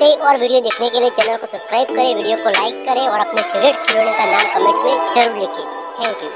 कई और वीडियो देखने के लिए चैनल को सब्सक्राइब करें, वीडियो को लाइक करें और अपने फेवरेट खिलौने का नाम कमेंट में ज़रूर लिखें। Thank you